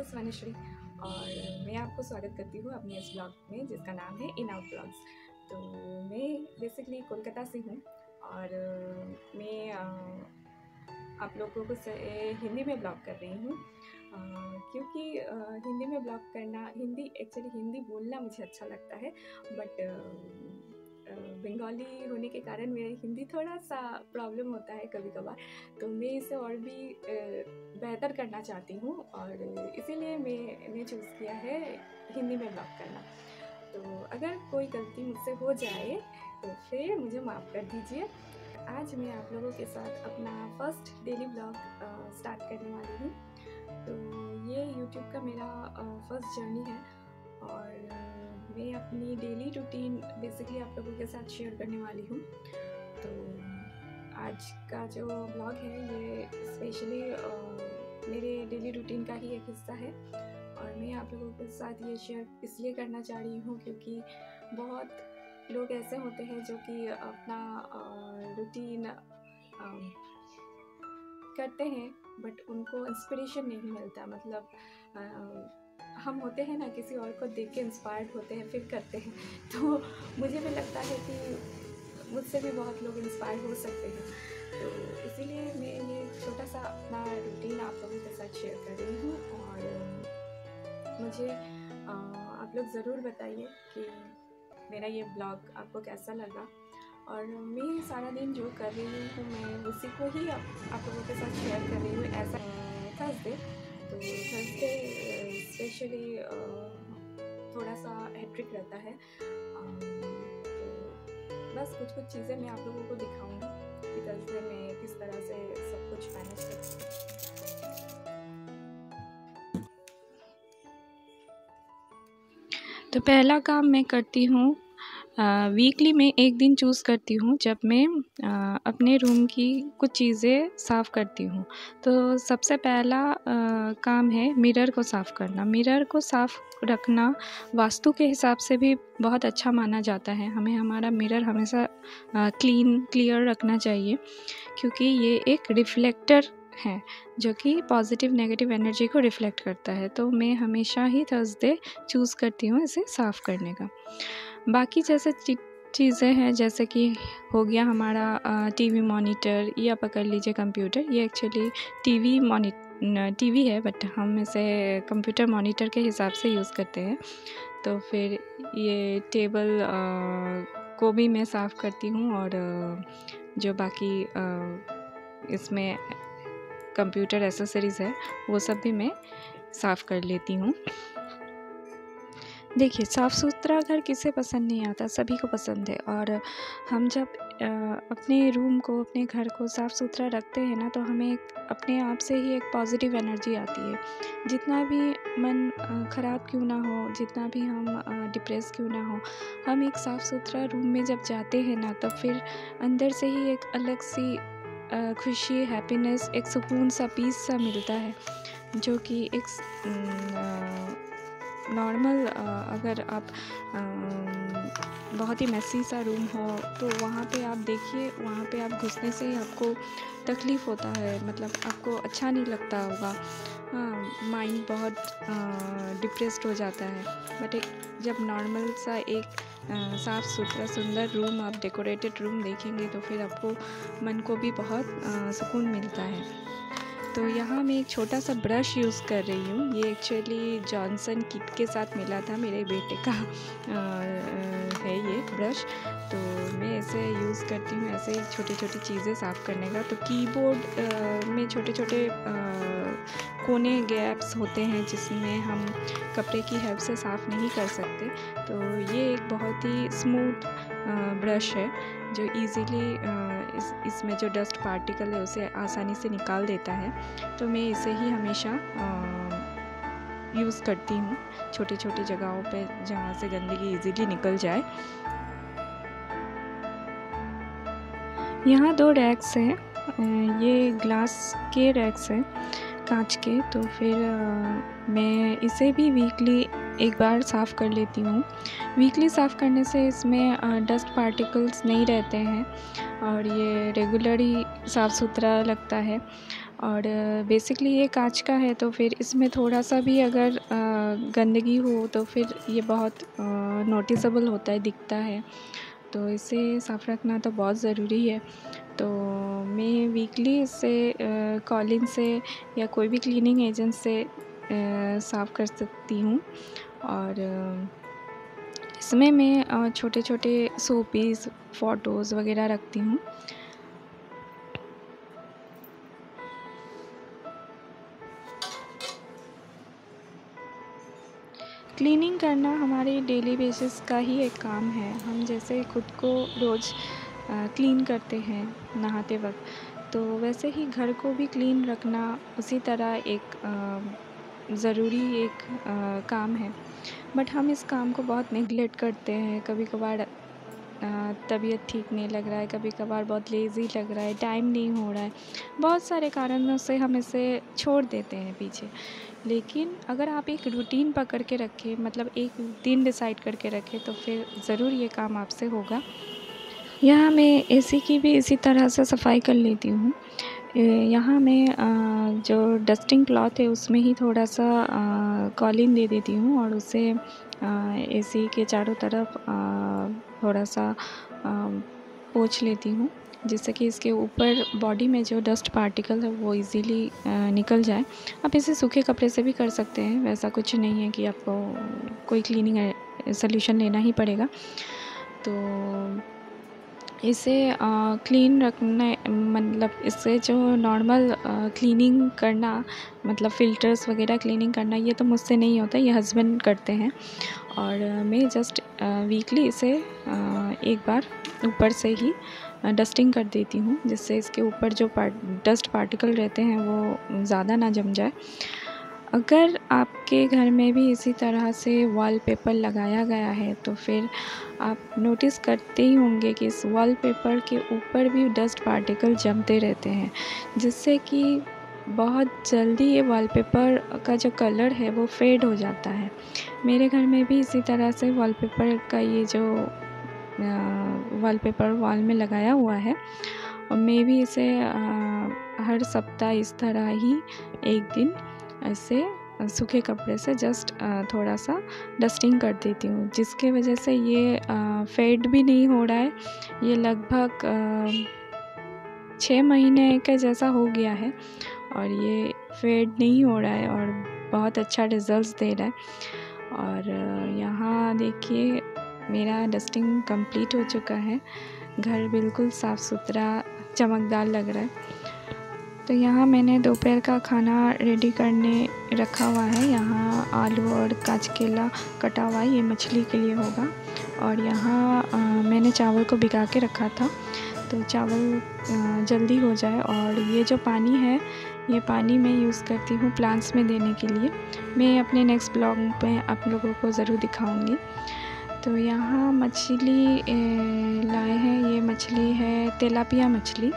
Is वानिश्री और मैं आपको स्वागत करती हूँ अपने इस ब्लॉग में, जिसका नाम है इन आउट ब्लॉग्स तो मैं बेसिकली कोलकाता से हूँ और मैं आप लोगों को हिंदी में ब्लॉग कर रही हूँ। क्योंकि हिंदी में ब्लॉग करना, हिंदी एक्चुअली हिंदी बोलना मुझे अच्छा लगता है बट बंगाली होने के कारण मेरा हिंदी थोड़ा सा प्रॉब्लम होता है कभी कभार तो मैं इसे और भी बेहतर करना चाहती हूँ और इसीलिए मैंने चूज़ किया है हिंदी में ब्लॉग करना। तो अगर कोई गलती मुझसे हो जाए तो फिर मुझे माफ़ कर दीजिए। आज मैं आप लोगों के साथ अपना फ़र्स्ट डेली ब्लॉग स्टार्ट करने वाली हूँ। तो ये यूट्यूब का मेरा फ़र्स्ट जर्नी है। और मैं अपनी डेली रूटीन बेसिकली आप लोगों के साथ शेयर करने वाली हूँ। तो आज का जो ब्लॉग है, ये स्पेशली मेरे डेली रूटीन का ही एक हिस्सा है। और मैं आप लोगों के साथ ये शेयर इसलिए करना चाह रही हूँ क्योंकि बहुत लोग ऐसे होते हैं जो कि अपना रूटीन करते हैं बट उनको इंस्पिरेशन नहीं मिलता। मतलब हम होते हैं ना किसी और को देख के इंस्पायर्ड होते हैं फिर करते हैं। तो मुझे भी लगता है कि मुझसे भी बहुत लोग इंस्पायर हो सकते हैं। तो इसीलिए मैं ये छोटा सा अपना रूटीन आप लोगों के साथ शेयर कर रही हूँ और मुझे आप लोग ज़रूर बताइए कि मेरा ये ब्लॉग आपको कैसा लगा। और मैं सारा दिन जो कर रही हूँ तो मैं उसी को ही आप, आप लोगों के साथ शेयर कर रही हूँ ऐसा। थर्सडे तो थर्सडे स्पेशली थोड़ा सा हैट्रिक रहता है। तो बस कुछ कुछ चीज़ें मैं आप लोगों को दिखाऊँगी कि थर्सडे में किस तरह से सब कुछ मैनेज करती हूँ। तो पहला काम मैं करती हूँ वीकली में एक दिन चूज़ करती हूँ जब मैं अपने रूम की कुछ चीज़ें साफ़ करती हूँ। तो सबसे पहला काम है मिरर को साफ़ करना। मिरर को साफ़ रखना वास्तु के हिसाब से भी बहुत अच्छा माना जाता है। हमें हमारा मिरर हमेशा क्लीन क्लियर रखना चाहिए, क्योंकि ये एक रिफ्लेक्टर है, जो कि पॉजिटिव नेगेटिव एनर्जी को रिफ्लेक्ट करता है। तो मैं हमेशा ही थर्सडे चूज़ करती हूँ इसे साफ़ करने का। बाकी जैसे चीज़ें हैं जैसे कि हो गया हमारा टीवी मॉनिटर या पकड़ लीजिए कंप्यूटर ये एक्चुअली टीवी मॉनि टीवी है बट हम इसे कंप्यूटर मॉनिटर के हिसाब से यूज़ करते हैं। तो फिर ये टेबल अ, को भी मैं साफ़ करती हूँ और जो बाकी अ, इसमें कंप्यूटर एसेसरीज़ है वो सब भी मैं साफ़ कर लेती हूँ। देखिए साफ़ सुथरा घर किसे पसंद नहीं आता, सभी को पसंद है और हम जब अपने रूम को, अपने घर को साफ़ सुथरा रखते हैं ना तो हमें अपने आप से ही एक पॉजिटिव एनर्जी आती है। जितना भी मन ख़राब क्यों ना हो, जितना भी हम डिप्रेस क्यों ना हो, हम एक साफ़ सुथरा रूम में जब जाते हैं ना तो फिर अंदर से ही एक अलग सी खुशी, हैप्पीनेस, एक सुकून सा, पीस सा मिलता है, जो कि एक नॉर्मल अगर आप बहुत ही मैसी सा रूम हो तो वहाँ पे आप देखिए, वहाँ पे आप घुसने से ही आपको तकलीफ़ होता है। मतलब आपको अच्छा नहीं लगता होगा। हाँ माइंड बहुत डिप्रेस्ड हो जाता है। बट एक, जब नॉर्मल सा एक साफ़ सुथरा, सुंदर रूम आप डेकोरेटेड रूम देखेंगे तो फिर आपको मन को भी बहुत सुकून मिलता है। तो यहाँ मैं एक छोटा सा ब्रश यूज़ कर रही हूँ। ये एक्चुअली जॉनसन किट के साथ मिला था मेरे बेटे का। अ, है ये ब्रश तो मैं ऐसे यूज़ करती हूँ ऐसे छोटी छोटी चीज़ें साफ़ करने का। तो कीबोर्ड में छोटे छोटे कोने गैप्स होते हैं जिसमें हम कपड़े की हेल्प से साफ़ नहीं कर सकते। तो ये एक बहुत ही स्मूथ ब्रश है, जो इजीली इस, इसमें जो डस्ट पार्टिकल है, उसे आसानी से निकाल देता है। तो मैं इसे ही हमेशा यूज़ करती हूँ छोटी छोटी जगहों पे, जहाँ से गंदगी इजीली निकल जाए। यहाँ दो रैक्स हैं ये ग्लास के रैक्स हैं। कांच के तो फिर अ, मैं इसे भी वीकली एक बार साफ़ कर लेती हूँ। वीकली साफ़ करने से इसमें डस्ट पार्टिकल्स नहीं रहते हैं और ये रेगुलर ही साफ़ सुथरा लगता है। और बेसिकली ये कांच का है तो फिर इसमें थोड़ा सा भी अगर गंदगी हो तो फिर ये बहुत नोटिसेबल होता है दिखता है। तो इसे साफ़ रखना तो बहुत ज़रूरी है। तो मैं वीकली इसे कॉलिन से या कोई भी क्लीनिंग एजेंट से साफ़ कर सकती हूँ। और इसमें मैं छोटे छोटे सोपीस फ़ोटोज़ वगैरह रखती हूँ। क्लीनिंग करना हमारे डेली बेसिस का ही एक काम है। हम जैसे खुद को रोज़ क्लीन करते हैं नहाते वक्त तो वैसे ही घर को भी क्लीन रखना उसी तरह एक ज़रूरी एक काम है। बट हम इस काम को बहुत निगलेक्ट करते हैं कभी कभार तबीयत ठीक नहीं लग रहा है कभी कभार बहुत लेज़ी लग रहा है टाइम नहीं हो रहा है। बहुत सारे कारणों से हम इसे छोड़ देते हैं पीछे। लेकिन अगर आप एक रूटीन पकड़ के रखें मतलब एक दिन डिसाइड करके रखें तो फिर ज़रूर ये काम आपसे होगा। यहाँ मैं एसी की भी इसी तरह से सफ़ाई कर लेती हूँ। यहाँ मैं जो डस्टिंग क्लॉथ है, उसमें ही थोड़ा सा कॉलिन दे देती हूँ और उसे एसी के चारों तरफ़ थोड़ा सा पोछ लेती हूँ, जिससे कि इसके ऊपर बॉडी में जो डस्ट पार्टिकल है, वो इजीली निकल जाए। आप इसे सूखे कपड़े से भी कर सकते हैं, वैसा कुछ नहीं है कि आपको कोई क्लीनिंग सोल्यूशन लेना ही पड़ेगा। तो इसे क्लीन रखने मतलब इससे जो नॉर्मल क्लीनिंग करना मतलब फ़िल्टर्स वगैरह क्लीनिंग करना, ये तो मुझसे नहीं होता, ये हस्बैंड करते हैं। और मैं जस्ट वीकली इसे एक बार ऊपर से ही डस्टिंग कर देती हूँ, जिससे इसके ऊपर जो पार्ट डस्ट पार्टिकल रहते हैं, वो ज़्यादा ना जम जाए। अगर आपके घर में भी इसी तरह से वॉलपेपर लगाया गया है तो फिर आप नोटिस करते ही होंगे कि इस वॉलपेपर के ऊपर भी डस्ट पार्टिकल जमते रहते हैं जिससे कि बहुत जल्दी ये वॉलपेपर का जो कलर है वो फेड हो जाता है। मेरे घर में भी इसी तरह से वॉलपेपर का ये जो वॉलपेपर वॉल में लगाया हुआ है और मैं भी इसे आ, हर सप्ताह इस तरह ही एक दिन ऐसे सूखे कपड़े से जस्ट थोड़ा सा डस्टिंग कर देती हूँ, जिसके वजह से ये फेड भी नहीं हो रहा है। ये लगभग छः महीने के जैसा हो गया है और ये फेड नहीं हो रहा है और बहुत अच्छा रिज़ल्ट दे रहा है। और यहाँ देखिए मेरा डस्टिंग कंप्लीट हो चुका है। घर बिल्कुल साफ़ सुथरा चमकदार लग रहा है। तो यहाँ मैंने दोपहर का खाना रेडी करने रखा हुआ है। यहाँ आलू और काच केला कटा हुआ है, ये मछली के लिए होगा। और यहाँ मैंने चावल को भिगा के रखा था। तो चावल जल्दी हो जाए और ये जो पानी है, ये पानी मैं यूज़ करती हूँ प्लांट्स में देने के लिए। मैं अपने नेक्स्ट ब्लॉग में आप लोगों को ज़रूर दिखाऊँगी। तो यहाँ मछली लाए हैं। ये मछली है, तेलापिया मछली।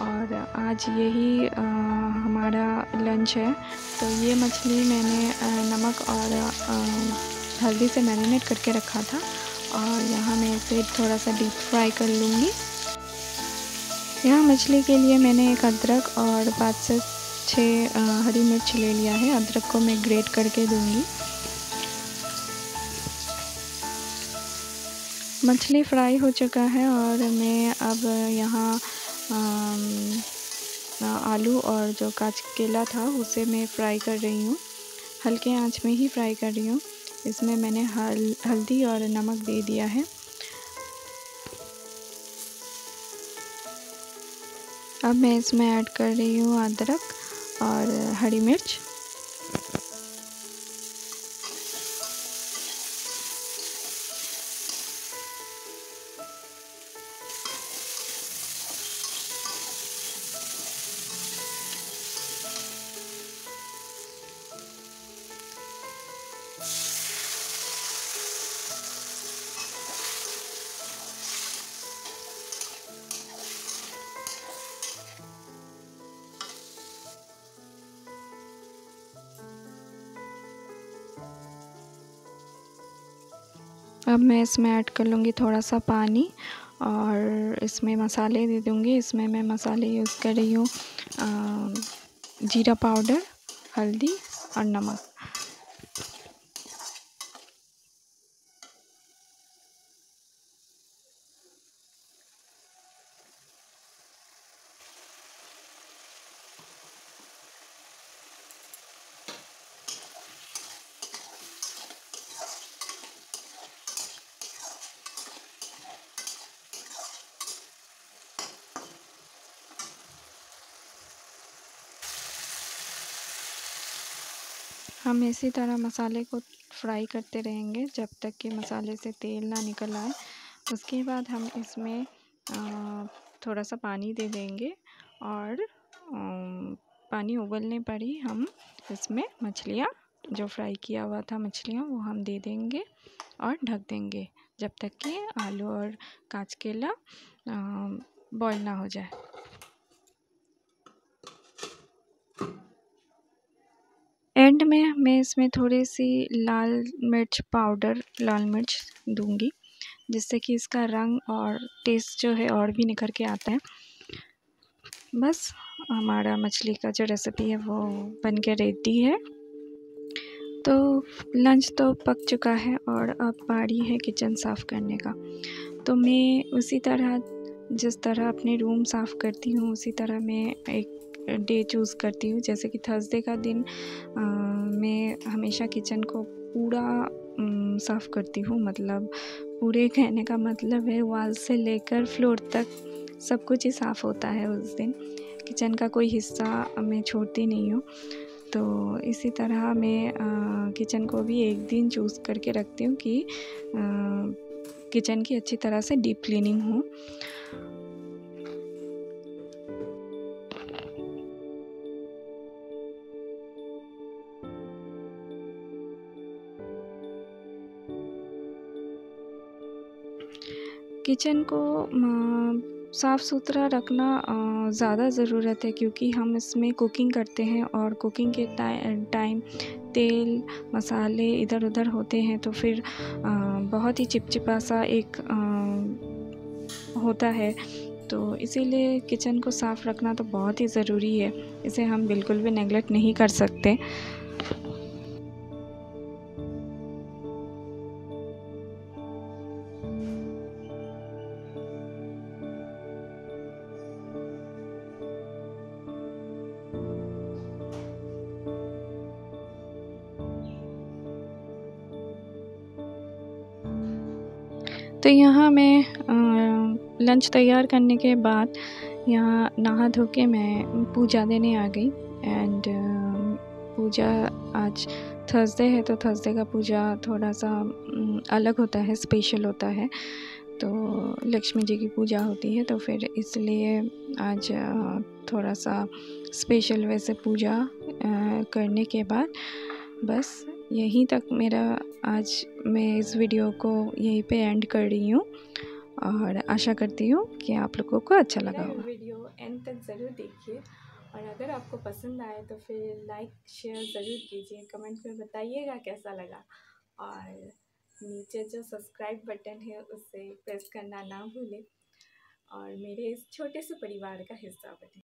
और आज यही हमारा लंच है। तो ये मछली मैंने नमक और हल्दी से मैरिनेट करके रखा था। और यहाँ मैं इसे थोड़ा सा डीप फ्राई कर लूँगी। यहाँ मछली के लिए मैंने एक अदरक और पाँच से छः हरी मिर्च ले लिया है। अदरक को मैं ग्रेट करके दूँगी। मछली फ्राई हो चुका है और मैं अब यहाँ आलू और जो काच केला था, उसे मैं फ्राई कर रही हूँ। हल्के आँच में ही फ्राई कर रही हूँ। इसमें मैंने हल, हल्दी और नमक दे दिया है। अब मैं इसमें ऐड कर रही हूँ अदरक और हरी मिर्च। अब मैं इसमें ऐड कर लूँगी थोड़ा सा पानी और इसमें मसाले दे दूँगी। इसमें मैं मसाले यूज़ कर रही हूँ जीरा पाउडर, हल्दी और नमक। हम इसी तरह मसाले को फ्राई करते रहेंगे जब तक कि मसाले से तेल ना निकल आए। उसके बाद हम इसमें थोड़ा सा पानी दे देंगे और पानी उबलने पर ही हम इसमें मछलियाँ, जो फ्राई किया हुआ था मछलियाँ, वो हम दे देंगे और ढक देंगे जब तक कि आलू और काँच केला बॉईल ना हो जाए एंड में, मैं इसमें थोड़ी सी लाल मिर्च पाउडर, लाल मिर्च दूँगी, जिससे कि इसका रंग और टेस्ट जो है और भी निखर के आता है। बस, हमारा मछली का जो रेसिपी है वो बन के रेडी है। तो लंच तो पक चुका है और अब बारी है किचन साफ़ करने का। तो मैं उसी तरह, जिस तरह अपने रूम साफ़ करती हूँ, उसी तरह मैं एक डे चूज़ करती हूँ। जैसे कि थर्सडे का दिन आ, मैं हमेशा किचन को पूरा साफ़ करती हूँ। मतलब पूरे कहने का मतलब है वाल से लेकर फ्लोर तक सब कुछ ही साफ़ होता है उस दिन। किचन का कोई हिस्सा मैं छोड़ती नहीं हूँ। तो इसी तरह मैं किचन को भी एक दिन चूज़ करके रखती हूँ कि किचन की अच्छी तरह से डीप क्लीनिंग हो। किचन को साफ़ सुथरा रखना ज़्यादा ज़रूरत है क्योंकि हम इसमें कुकिंग करते हैं और कुकिंग के टाइम तेल, मसाले इधर उधर होते हैं तो फिर बहुत ही चिपचिपा सा एक होता है। तो इसीलिए किचन को साफ़ रखना तो बहुत ही ज़रूरी है। इसे हम बिल्कुल भी नेगलेक्ट नहीं कर सकते। तो यहाँ मैं लंच तैयार करने के बाद यहाँ नहा धो के मैं पूजा देने आ गई। एंड पूजा आज थर्सडे है तो थर्सडे का पूजा थोड़ा सा अलग होता है स्पेशल होता है। तो लक्ष्मी जी की पूजा होती है तो फिर इसलिए आज थोड़ा सा स्पेशल वैसे पूजा करने के बाद बस यहीं तक मेरा आज मैं इस वीडियो को यहीं पे एंड कर रही हूँ और आशा करती हूँ कि आप लोगों को अच्छा लगा होगा। वीडियो एंड तक ज़रूर देखिए और अगर आपको पसंद आए तो फिर लाइक शेयर ज़रूर कीजिए कमेंट में बताइएगा कैसा लगा। और नीचे जो सब्सक्राइब बटन है उसे प्रेस करना ना भूलें और मेरे इस छोटे से परिवार का हिस्सा बने।